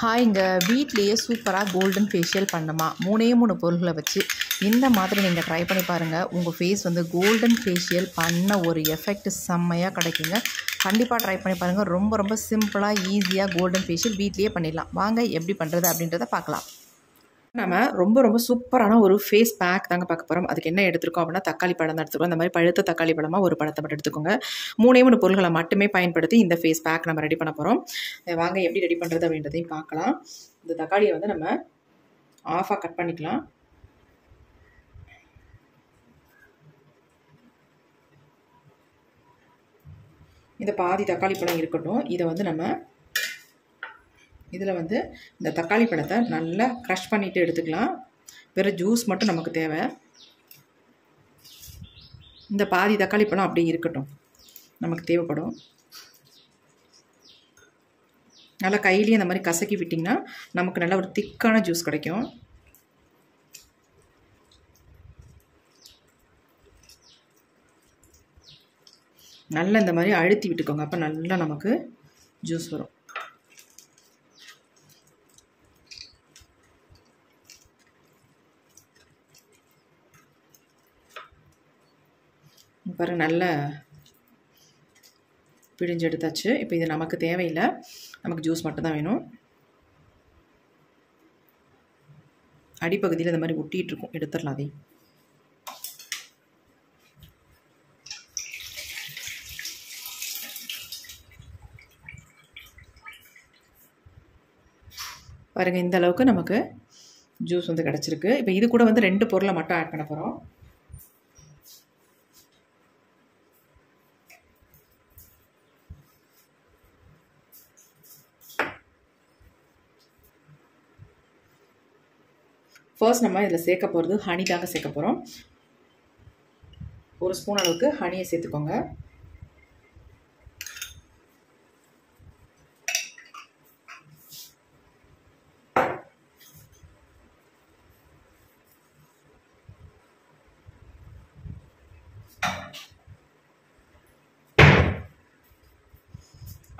ஹாய்ங்க வீட்லேயே சூப்பராக golden facial பண்ணுமா? மூணே மூணு பொருள்களை வச்சு இந்த மாதிரி நீங்கள் ட்ரை பண்ணி பாருங்கள் உங்கள் ஃபேஸ் வந்து கோல்டன் ஃபேஷியல் பண்ண ஒரு எஃபெக்ட் செம்மையாக கிடைக்குங்க. கண்டிப்பாக ட்ரை பண்ணி பாருங்கள் ரொம்ப ரொம்ப சிம்பிளாக ஈஸியாக கோல்டன் ஃபேஷியல் வீட்லேயே பண்ணிடலாம். வாங்க எப்படி பண்ணுறது அப்படின்றத பார்க்கலாம். நம்ம ரொம்ப ரொம்ப சூப்பரான ஒரு ஃபேஸ் பேக் தாங்க பார்க்க போகிறோம் அதுக்கு என்ன எடுத்துருக்கோம் அப்படின்னா தக்காளி பழம் தான் எடுத்துருக்கோம் அந்த மாதிரி பழுத்த தக்காளி பழமாக ஒரு பழத்தை மட்டும் எடுத்துக்கோங்க. மூணே மூணு பொருள்களை மட்டுமே பயன்படுத்தி இந்த ஃபேஸ் பேக் நம்ம ரெடி பண்ண போகிறோம் வாங்க எப்படி ரெடி பண்ணுறது அப்படின்றதையும் பார்க்கலாம். இந்த தக்காளியை வந்து நம்ம ஆஃபாக கட் பண்ணிக்கலாம். இந்த பாதி தக்காளி பழம் இருக்கட்டும். இதை வந்து நம்ம இதில் வந்து இந்த தக்காளி பழத்தை நல்லா க்ரஷ் பண்ணிவிட்டு எடுத்துக்கலாம். வெறும் ஜூஸ் மட்டும் நமக்கு தேவை. இந்த பாதி தக்காளி பழம் அப்படியே இருக்கட்டும். நமக்கு தேவைப்படும். நல்லா கையிலேயே அந்த மாதிரி கசக்கி விட்டிங்கன்னா நமக்கு நல்ல ஒரு திக்கான ஜூஸ் கிடைக்கும். நல்லா இந்த மாதிரி அழுத்தி விட்டுக்கோங்க. அப்போ நல்லா நமக்கு ஜூஸ் வரும். பாரு நல்ல பிழிஞ்சு எடுத்தாச்சு இப்போ இது நமக்கு தேவையில்லை. நமக்கு ஜூஸ் மட்டும்தான் வேணும். அடிப்பகுதியில் இந்த மாதிரி ஒட்டிகிட்டு இருக்கும். எடுத்துடலாம் அதையும். பாருங்கள் இந்த அளவுக்கு நமக்கு ஜூஸ் வந்து கிடச்சிருக்கு. இப்போ இது கூட வந்து ரெண்டு பொருளை மட்டும் ஆட் பண்ண போகிறோம் ஃபர்ஸ்ட் நம்ம இதில் சேர்க்க போகிறது ஹனி தாங்க சேர்க்க போகிறோம் ஒரு ஸ்பூன் அளவுக்கு ஹனியை சேர்த்துக்கோங்க.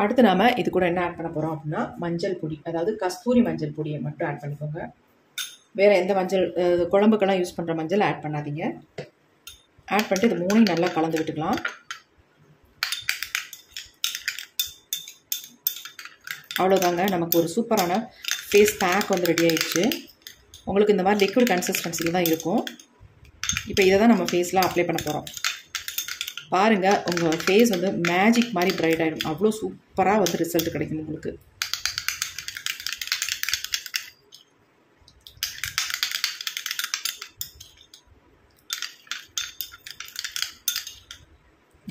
அடுத்து நாம் இது கூட என்ன ஆட் பண்ண போகிறோம் அப்படின்னா மஞ்சள் பொடி அதாவது கஸ்தூரி மஞ்சள் பொடியை மட்டும் ஆட் பண்ணிக்கோங்க. வேறு எந்த மஞ்சள் குழம்புக்கெல்லாம் யூஸ் பண்ணுற மஞ்சள் ஆட் பண்ணாதீங்க. ஆட் பண்ணிட்டு இது மூணையும் நல்லா கலந்து விட்டுக்கலாம். அவ்வளோதாங்க நமக்கு ஒரு சூப்பரான ஃபேஸ் பேக் வந்து ரெடி ஆயிடுச்சு. உங்களுக்கு இந்த மாதிரி லிக்விட் கன்சிஸ்டன்சியில் தான் இருக்கும். இப்போ இதை தான் நம்ம ஃபேஸில் அப்ளை பண்ண போகிறோம் பாருங்கள் உங்கள் ஃபேஸ் வந்து மேஜிக் மாதிரி பிரைட் ஆகிடும் அவ்வளோ சூப்பராக வந்து ரிசல்ட் கிடைக்கும் உங்களுக்கு.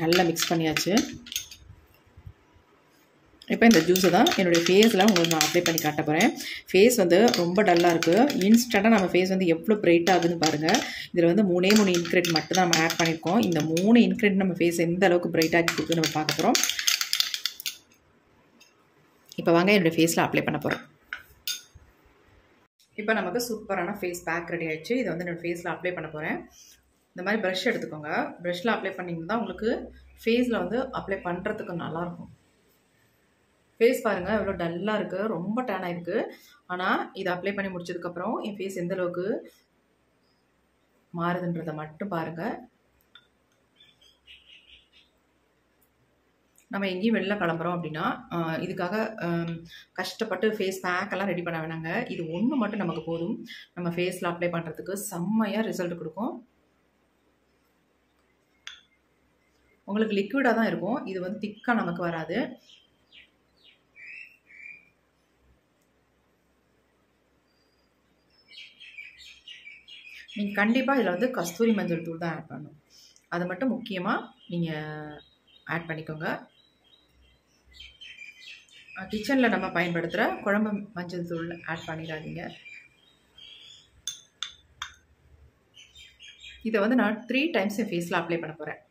நல்லா மிக்ஸ் பண்ணியாச்சு. இப்போ இந்த ஜூஸை தான் என்னுடைய ஃபேஸில் உங்களுக்கு நான் அப்ளை பண்ணி காட்ட போகிறேன் ஃபேஸ் வந்து ரொம்ப டல்லாக இருக்குது இன்ஸ்டண்ட்டாக நம்ம ஃபேஸ் வந்து எவ்வளோ பிரைட் ஆகுதுன்னு பாருங்கள் இதில் வந்து மூணே மூணு இன்க்ரெட் மட்டும் தான் நம்ம ஆட் பண்ணியிருக்கோம். இந்த மூணு இன்க்ரெட் நம்ம ஃபேஸ் எந்த அளவுக்கு பிரைட் ஆக்கி கொடுக்குன்னு நம்ம பார்க்க போகிறோம் இப்போ வாங்க என்னுடைய ஃபேஸில் அப்ளை பண்ண போகிறோம் இப்போ நமக்கு சூப்பரான ஃபேஸ் பேக் ரெடி ஆகிடுச்சு இதை வந்து என்னோடய ஃபேஸில் அப்ளை பண்ண போகிறேன் இந்த மாதிரி ப்ரஷ் எடுத்துக்கோங்க. ப்ரஷில் அப்ளை பண்ணிங்கன்னா உங்களுக்கு ஃபேஸில் வந்து அப்ளை பண்ணுறதுக்கு நல்லாயிருக்கும். ஃபேஸ் பாருங்கள் எவ்வளோ டல்லாக இருக்குது ரொம்ப டேன் ஆகிருக்கு ஆனால் இதை அப்ளை பண்ணி முடிச்சதுக்கப்புறம் என் ஃபேஸ் எந்த அளவுக்கு மாறுதுன்றதை மட்டும் பாருங்கள் நம்ம எங்கேயும் வெளில கிளம்புறோம் அப்படின்னா இதுக்காக கஷ்டப்பட்டு ஃபேஸ் பேக்கெல்லாம் ரெடி பண்ண வேணாங்க. இது ஒன்று மட்டும் நமக்கு போதும். நம்ம ஃபேஸில் அப்ளை பண்ணுறதுக்கு செம்மையாக ரிசல்ட் கொடுக்கும். உங்களுக்கு லிக்விடாக தான் இருக்கும். இது வந்து திக்காக நமக்கு வராது. நீங்கள் கண்டிப்பாக இதில் வந்து கஸ்தூரி மஞ்சள் தூள் தான் ஆட் பண்ணணும். அது மட்டும் முக்கியமாக நீங்கள் ஆட் பண்ணிக்கோங்க. கிச்சனில் நம்ம பயன்படுத்துகிற குழம்பு மஞ்சள் தூள் ஆட் பண்ணிடாதீங்க. இதை வந்து நான் த்ரீ டைம்ஸ் என் ஃபேஸில் அப்ளை பண்ண போகிறேன்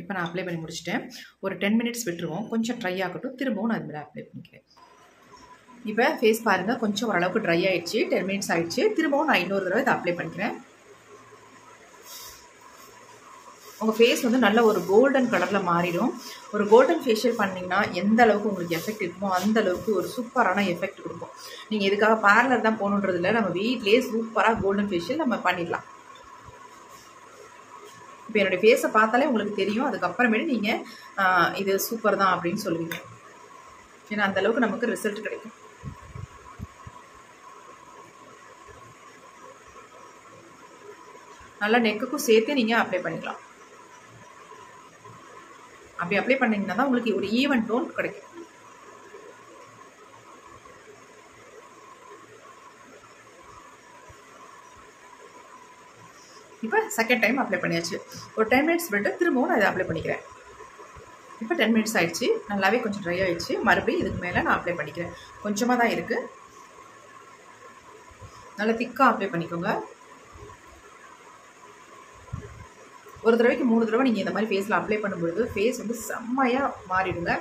இப்போ நான் அப்ளை பண்ணி முடிச்சிட்டேன். ஒரு டென் மினிட்ஸ் விட்டுருவோம். கொஞ்சம் ட்ரை ஆகட்டும். திரும்பவும் நான் அதுமாதிரி அப்ளை பண்ணிக்கிறேன். இப்போ ஃபேஸ் பாருங்கள் கொஞ்சம் ஓரளவுக்கு ட்ரை ஆகிடுச்சு டென் மினிட்ஸ் ஆகிடுச்சு திரும்பவும் நான் இன்னொரு தடவை இதை அப்ளை பண்ணிக்கிறேன். உங்கள் ஃபேஸ் வந்து நல்ல ஒரு கோல்டன் கலரில் மாறிடும். ஒரு கோல்டன் ஃபேஷியல் பண்ணிங்கன்னா எந்த அளவுக்கு உங்களுக்கு எஃபெக்ட் இருக்குமோ அந்த அளவுக்கு ஒரு சூப்பரான எஃபெக்ட் கொடுக்கும். நீங்கள் எதுக்காக பார்லர் தான் போகணுன்றதில்ல. நம்ம வீட்லேயே சூப்பராக கோல்டன் ஃபேஷியல் நம்ம பண்ணிடலாம். இப்போ என்னுடைய ஃபேஸை பார்த்தாலே உங்களுக்கு தெரியும். அதுக்கப்புறமேட்டு நீங்கள் இது சூப்பர் தான் அப்படின்னு சொல்லுவீங்க. ஏன்னா அந்தளவுக்கு நமக்கு ரிசல்ட் கிடைக்கும். நல்லா நெக்குக்கும் சேர்த்து நீங்கள் அப்ளை பண்ணிக்கலாம். அப்படி அப்ளை பண்ணிங்கன்னா தான் உங்களுக்கு ஒரு ஈவன் டோன் கிடைக்கும். இப்போ செகண்ட் டைம் அப்ளை பண்ணியாச்சு. ஒரு டென் மினிட்ஸ் விட்டு திரும்பவும் நான் இதை அப்ளை பண்ணிக்கிறேன். இப்போ டென் மினிட்ஸ் ஆயிடுச்சு. நல்லாவே கொஞ்சம் ட்ரை ஆயிடுச்சு. மறுபடியும் இதுக்கு மேலே நான் அப்ளை பண்ணிக்கிறேன். கொஞ்சமாக தான் இருக்குது நல்லா திக்காக அப்ளை பண்ணிக்கோங்க. ஒரு தடவைக்கு மூணு தடவை நீங்கள் இந்த மாதிரி ஃபேஸில் அப்ளை பண்ணும்பொழுது ஃபேஸ் வந்து செம்மையாக மாறிடுங்க.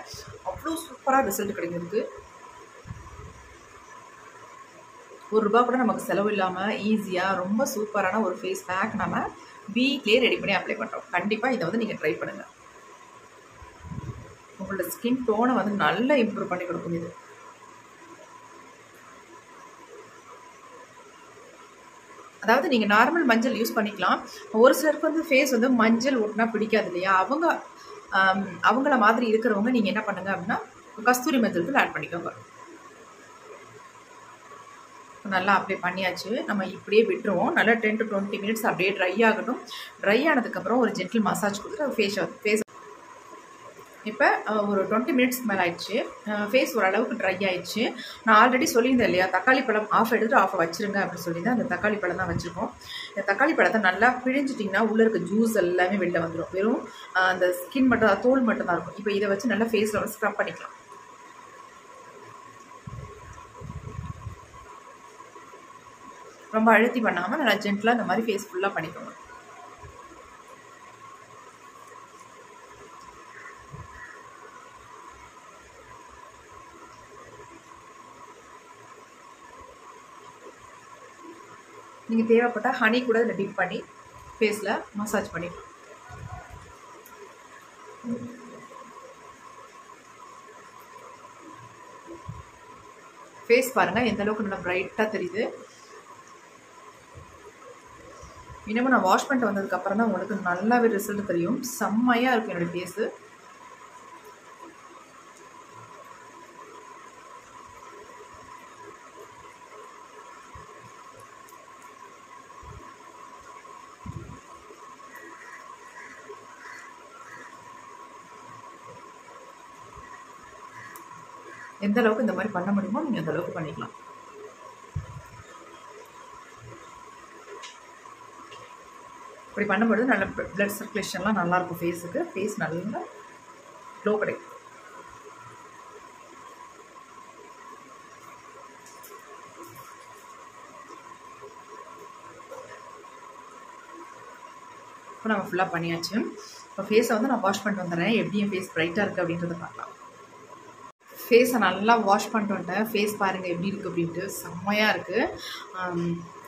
அவ்வளோ சூப்பராக ரிசல்ட் கிடைக்கிறதுக்கு. ஒரு ரூபா கூட நமக்கு செலவு இல்லாமல் ஈஸியாக ரொம்ப சூப்பரான ஒரு ஃபேஸ் பேக் நம்ம வீட்லேயே ரெடி பண்ணி அப்ளை பண்ணுறோம் கண்டிப்பாக இதை வந்து நீங்கள் ட்ரை பண்ணுங்கள் உங்களோட ஸ்கின் டோனை வந்து நல்லா இம்ப்ரூவ் பண்ணி கொடுக்கும் இது. அதாவது நீங்கள் நார்மல் மஞ்சள் யூஸ் பண்ணிக்கலாம். ஒரு சிலருக்கு வந்து ஃபேஸ் வந்து மஞ்சள் ஒட்டினா பிடிக்காது இல்லையா? அவங்க அவங்கள மாதிரி இருக்கிறவங்க நீங்கள் என்ன பண்ணுங்க அப்படின்னா கஸ்தூரி மஞ்சள் தூள் ஆட் பண்ணிக்கோங்க. நல்லா அப்ளை பண்ணியாச்சு. நம்ம இப்படியே விட்டுருவோம். நல்லா டென் டு டுவெண்ட்டி மினிட்ஸ் அப்படியே ட்ரை ஆகட்டும். ட்ரை ஆனதுக்கப்புறம் ஒரு ஜென்டில் மசாஜ் கொடுத்துட்டு ஃபேஸ் ஃபேஸ் இப்போ ஒரு டுவெண்ட்டி மினிட்ஸ்க்கு மேலே ஆயிடுச்சு. ஃபேஸ் ஓரளவுக்கு ட்ரை ஆயிடுச்சு. நான் ஆல்ரெடி சொல்லியிருந்தேன் இல்லையா? தக்காளி பழம் ஆஃப் எடுத்துட்டு ஆஃப் வச்சுருங்க அப்படின்னு சொல்லியிருந்தேன் அந்த தக்காளி பழம் தான் வச்சுருக்கோம். இந்த தக்காளி பழத்தை நல்லா பிழிஞ்சிட்டிங்கன்னா உள்ளே இருக்க ஜூஸ் எல்லாமே வெளில வந்துடும் வெறும் அந்த ஸ்கின் மட்டும் தோல் மட்டும் தான் இருக்கும். இப்போ இதை வச்சு நல்லா ஃபேஸில் வந்து ஸ்க்ரப் பண்ணிக்கலாம். ரொம்ப அழுத்தி பண்ணாமல் நல்லா ஜென்டலாக இந்த மாதிரி ஃபேஸ் ஃபுல்லாக பண்ணிக்கணும் நீங்கள் தேவைப்பட்டால் ஹனி கூட இதில் டிப் பண்ணி ஃபேஸில் மசாஜ் பண்ணிக்கலாம் ஃபேஸ் பாருங்கள் எந்த அளவுக்கு நல்லா ப்ரைட்டாக தெரியுது. இன்னமும் நான் வாஷ் பண்ணிட்டு வந்ததுக்கப்புறம் தான் உங்களுக்கு நல்லாவே ரிசல்ட் தெரியும். செம்மையாக இருக்கும் என்னோடய ஃபேஸு எந்த அளவுக்கு இந்த மாதிரி பண்ண முடியுமோ நீங்கள் அந்த அளவுக்கு பண்ணிக்கலாம். இப்படி பண்ணும்பொழுது நல்ல பிளட் சர்க்குலேஷன்லாம் நல்லாயிருக்கும் ஃபேஸுக்கு ஃபேஸ் நல்லா க்ளோ கிடைக்கும். இப்போ நம்ம ஃபுல்லாக பண்ணியாச்சு. இப்போ ஃபேஸை வந்து நான் வாஷ் பண்ணிட்டு வந்துடுறேன். எப்படி என் ஃபேஸ் ப்ரைட்டாக இருக்குது அப்படின்றத பார்க்கலாம். ஃபேஸை நல்லா வாஷ் பண்ணிட்டு வந்துட்டேன். ஃபேஸ் பாருங்கள் எப்படி இருக்குது அப்படின்ட்டு. செம்மையாக இருக்குது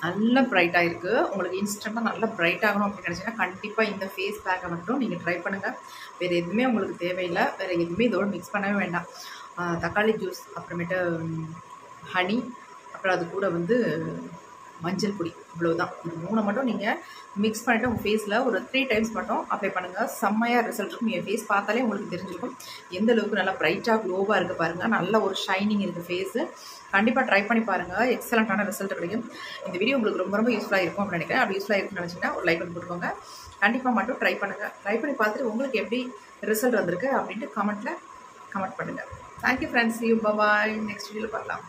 நல்ல ப்ரைட்டாக இருக்குது உங்களுக்கு இன்ஸ்டண்ட்டாக நல்லா ப்ரைட் ஆகணும் அப்படின்னு நினச்சிங்கன்னா கண்டிப்பாக இந்த ஃபேஸ் பேக்கை மட்டும் நீங்கள் ட்ரை பண்ணுங்கள் வேறு எதுவுமே உங்களுக்கு தேவையில்லை. வேறு எதுவுமே இதோடு மிக்ஸ் பண்ணவே வேண்டாம். தக்காளி ஜூஸ் அப்புறமேட்டு ஹனி அப்புறம் அது கூட வந்து மஞ்சள் பொடி. இவ்வளோதான் இது மூணை மட்டும் நீங்கள் மிக்ஸ் பண்ணிவிட்டு உங்கள் ஃபேஸில் ஒரு த்ரீ டைம்ஸ் மட்டும் அப்ளை பண்ணுங்கள் செம்மையாக ரிசல்ட் இருக்கும். என் ஃபேஸ் பார்த்தாலே உங்களுக்கு தெரிஞ்சிருக்கும். எந்த அளவுக்கு நல்லா ப்ரைட்டாக க்ளோவாக இருக்குது பாருங்கள் நல்ல ஒரு ஷைனிங் இருக்குது ஃபேஸு கண்டிப்பாக ட்ரை பண்ணி பாருங்கள் எக்ஸலண்ட்டான ரிசல்ட் கிடைக்கும். இந்த வீடியோ உங்களுக்கு ரொம்ப ரொம்ப யூஸ்ஃபுல்லாக இருக்கும் அப்படின்னு நினைக்கிறேன். அப்படி யூஸ்ஃபுல்லாக இருக்குன்னு நினச்சிங்கன்னா ஒரு லைக் பண்ணி போட்டுக்கோங்க. கண்டிப்பாக மட்டும் ட்ரை பண்ணுங்கள் ட்ரை பண்ணி பார்த்துட்டு உங்களுக்கு எப்படி ரிசல்ட் வந்திருக்கு அப்படின்ட்டு கமெண்ட்டில் கமெண்ட் பண்ணுங்கள் thank you friends you bye bye next வீடியோவில் பார்க்கலாம்.